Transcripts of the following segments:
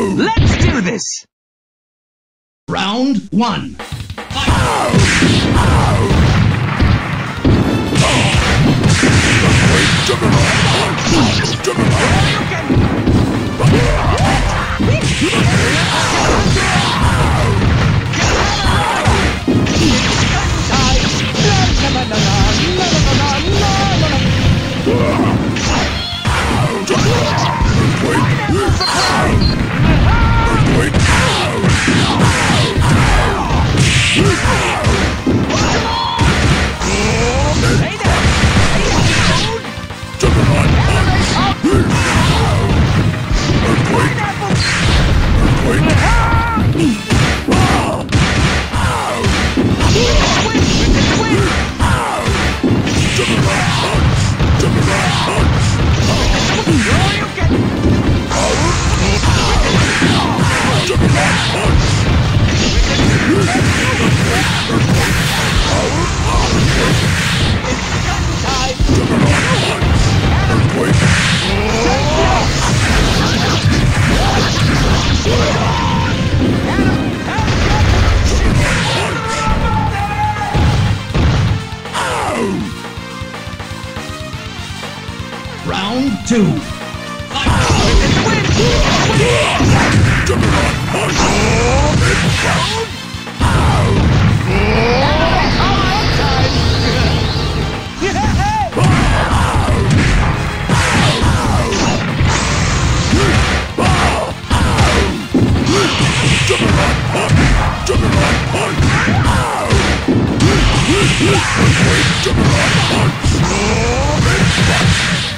Let's do this! Round one. Two. Nice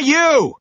You!